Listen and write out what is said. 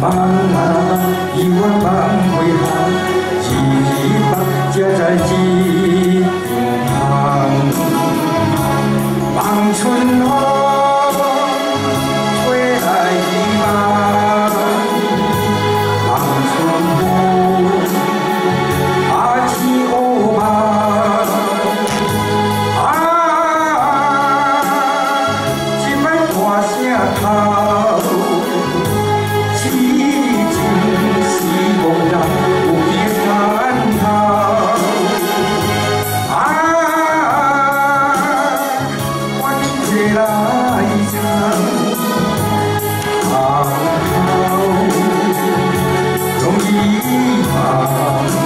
방황 이와 방구야 那一场，长愁，容易忘。